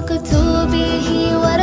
مكتوبه ورسله